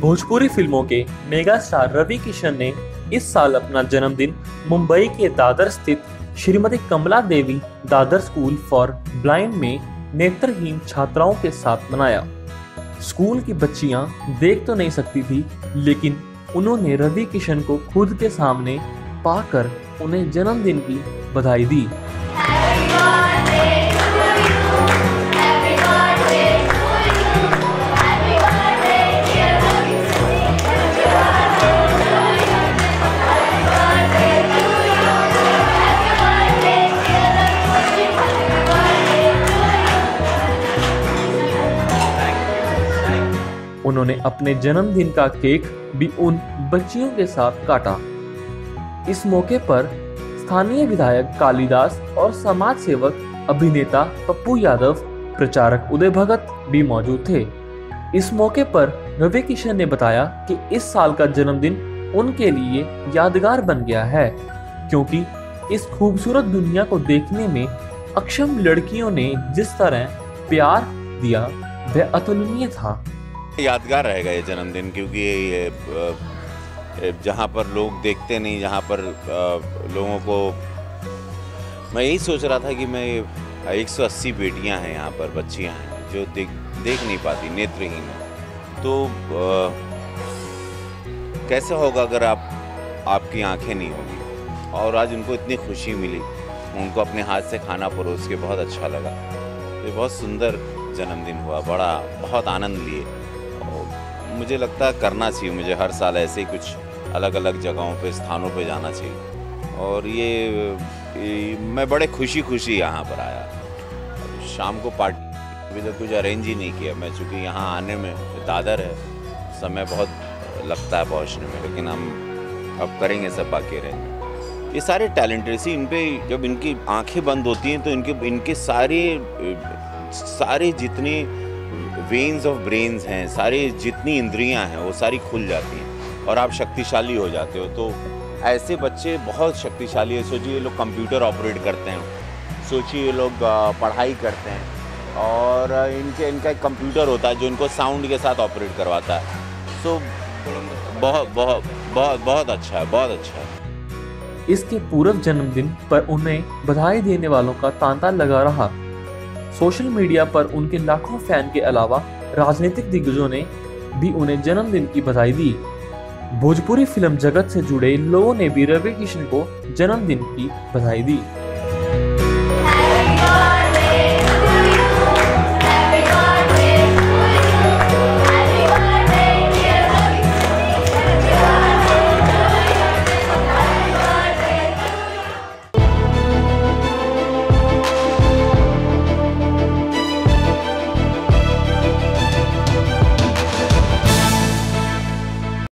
भोजपुरी फ़िल्मों के mega star Ravi Kishan ने इस साल अपना जन्मदिन मुंबई के दादर स्थित Shrimati Kamala Devi Dadar school for blind में नेत्रहीन छात्राओं के साथ मनाया। स्कूल की बच्चियाँ देख तो नहीं सकती थी, लेकिन उन्होंने रवि किशन को खुद के सामने पाकर उन्हें जन्मदिन की बधाई दी। उन्होंने अपने जन्मदिन का केक भी उन बच्चियों के साथ काटा। इस मौके पर स्थानीय विधायक कालीदास और समाज सेवक अभिनेता पप्पू यादव, प्रचारक उदय भगत भी मौजूद थे। इस मौके पर रवि किशन ने बताया कि इस साल का जन्मदिन उनके लिए यादगार बन गया है, क्योंकि इस खूबसूरत दुनिया को देखने में अक्षम लड़कियों ने जिस तरह प्यार दिया, वह अतुलनीय था। यादगार रहेगा ये जन्मदिन क्योंकि ये जहाँ पर लोग देखते नहीं जहाँ पर लोगों को मैं यही सोच रहा था कि मैं 180 बेटियाँ हैं यहाँ पर बच्चियाँ हैं जो देख देख नहीं पाती नेत्रहीन तो अ, कैसे होगा अगर आप आपकी आँखें नहीं होगी? और आज उनको इतनी खुशी मिली उनको अपने हाथ से खाना परोस के बहुत अच्छा लगा। ये बहुत सुंदर जन्मदिन हुआ बड़ा बहुत आनंद लिए। मुझे लगता है करना चाहिए मुझे हर साल ऐसे कुछ अलग अलग जगहों पे स्थानों पे जाना चाहिए। और ये, ये मैं बड़े खुशी खुशी यहाँ पर आया। शाम को पार्टी अभी तक कुछ अरेंज ही नहीं किया। मैं चूँकि यहाँ आने में दादर है समय बहुत लगता है पहुँचने में लेकिन हम अब करेंगे सब बाकी अरेंज ये सारे टैलेंटेड सी इन पे जब इनकी आँखें बंद होती हैं तो इनके इनके सारे सारे जितने वेन्स ऑफ़ ब्रेन्स हैं, सारे जितनी इंद्रियाँ हैं, वो सारी खुल जाती हैं और आप शक्तिशाली हो जाते हो। तो ऐसे बच्चे बहुत शक्तिशाली है। सोचिए ये लोग कंप्यूटर ऑपरेट करते हैं। सोचिए ये लोग पढ़ाई करते हैं और इनके, इनका एक कंप्यूटर होता है जो इनको साउंड के साथ ऑपरेट करवाता है। सो, बहुत बहुत बहुत बहुत अच्छा है, बहुत अच्छा है। इसके पूर्व जन्मदिन पर उन्हें बधाई देने वालों का तांता लगा रहा। सोशल मीडिया पर उनके लाखों फ़ैन के अलावा राजनीतिक दिग्गजों ने भी उन्हें जन्मदिन की बधाई दी। भोजपुरी फ़िल्म जगत से जुड़े लोगों ने भी रवि किशन को जन्मदिन की बधाई दी।